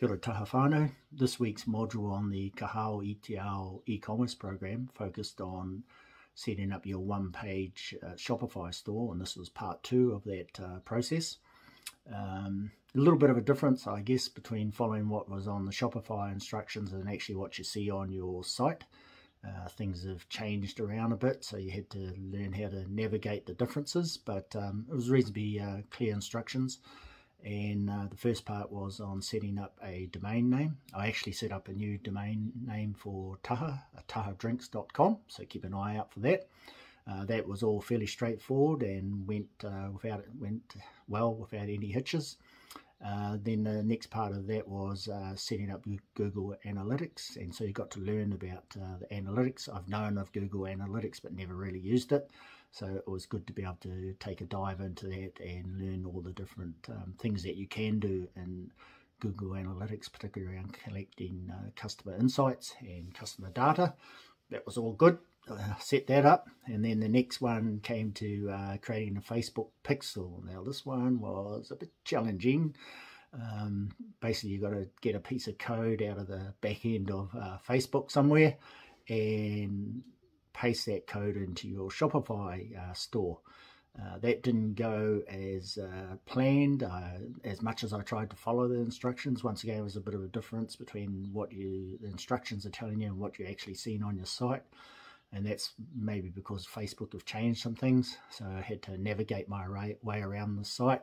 Kia ora taha whānau. This week's module on the Ka Hao I Te Ao e-commerce program focused on setting up your one-page uh, Shopify store, and this was part two of that uh, process. Um, a little bit of a difference, I guess, between following what was on the Shopify instructions and actually what you see on your site. Uh, things have changed around a bit, so you had to learn how to navigate the differences, but um, it was reasonably uh, clear instructions and uh, the first part was on setting up a domain name. I actually set up a new domain name for Taha, tahadrinks.com, so keep an eye out for that. Uh, that was all fairly straightforward and went uh, without went well without any hitches. Uh, then the next part of that was uh, setting up Google Analytics, and so you got to learn about uh, the analytics. I've known of Google Analytics, but never really used it. So it was good to be able to take a dive into that and learn all the different um, things that you can do in Google Analytics, particularly around collecting uh, customer insights and customer data. That was all good. Uh, set that up and then the next one came to uh, creating a Facebook pixel. Now this one was a bit challenging. Um, basically you've got to get a piece of code out of the back end of uh, Facebook somewhere and paste that code into your Shopify uh, store. Uh, that didn't go as uh, planned as much as I tried to follow the instructions. Once again, it was a bit of a difference between what you the instructions are telling you and what you're actually seeing on your site. And that's maybe because Facebook have changed some things. So I had to navigate my way around the site.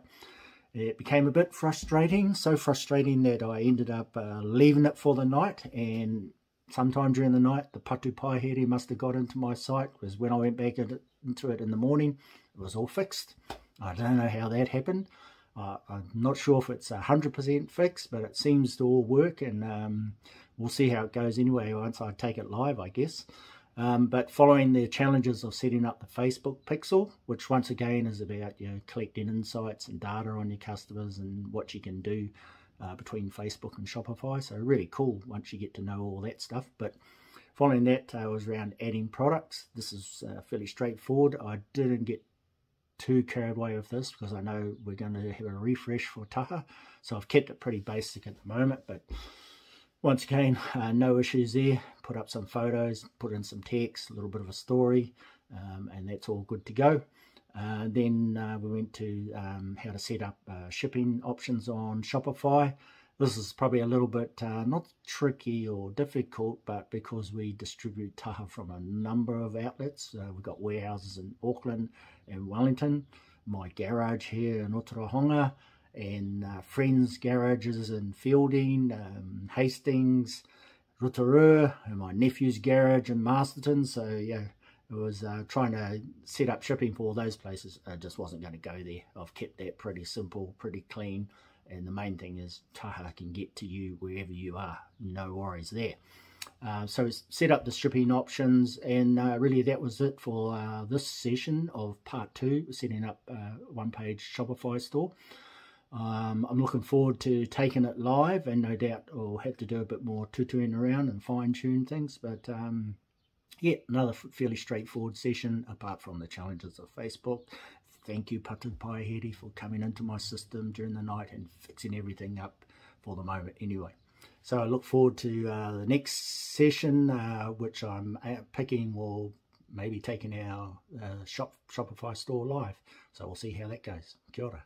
It became a bit frustrating, so frustrating that I ended up uh, leaving it for the night and sometime during the night, the Patupaiarehe must have got into my site because when I went back into it in the morning, it was all fixed. I don't know how that happened. Uh, I'm not sure if it's 100% fixed, but it seems to all work and um, we'll see how it goes anyway once I take it live, I guess. Um, but following the challenges of setting up the Facebook pixel, which once again is about you know, collecting insights and data on your customers and what you can do uh, between Facebook and Shopify. So really cool once you get to know all that stuff. But following that uh, was around adding products. This is uh, fairly straightforward. I didn't get too carried away with this because I know we're going to have a refresh for Taha. So I've kept it pretty basic at the moment. But once again, uh, no issues there. Put up some photos, put in some text, a little bit of a story, um, and that's all good to go. Uh, then uh, we went to um, how to set up uh, shipping options on Shopify. This is probably a little bit uh, not tricky or difficult, but because we distribute taha from a number of outlets, uh, we've got warehouses in Auckland and Wellington, my garage here in Otorohanga, and friends' garages in Feilding, um, Hastings, Rotorua, and my nephew's garage in Masterton. So yeah, was uh, trying to set up shipping for all those places. I just wasn't going to go there. I've kept that pretty simple, pretty clean. And the main thing is Taha can get to you wherever you are. No worries there. Uh, so it's set up the shipping options and uh, really that was it for uh, this session of part two, setting up uh, one-page Shopify store. Um, I'm looking forward to taking it live and no doubt we'll have to do a bit more tutoring around and fine-tune things, but um, yeah, another fairly straightforward session apart from the challenges of Facebook. Thank you, Patupaiarehe, for coming into my system during the night and fixing everything up for the moment anyway. So I look forward to uh, the next session, uh, which I'm uh, picking will maybe taking our uh, shop Shopify store live. So we'll see how that goes. Kia ora.